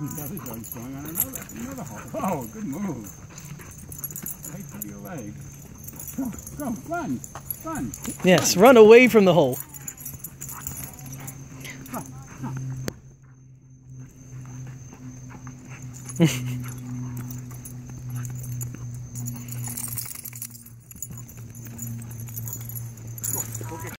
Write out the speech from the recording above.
Another dog's going on another, another hole. Oh, good move. Right through your leg. Go, run, run. Yes, run, away from the hole. Okay.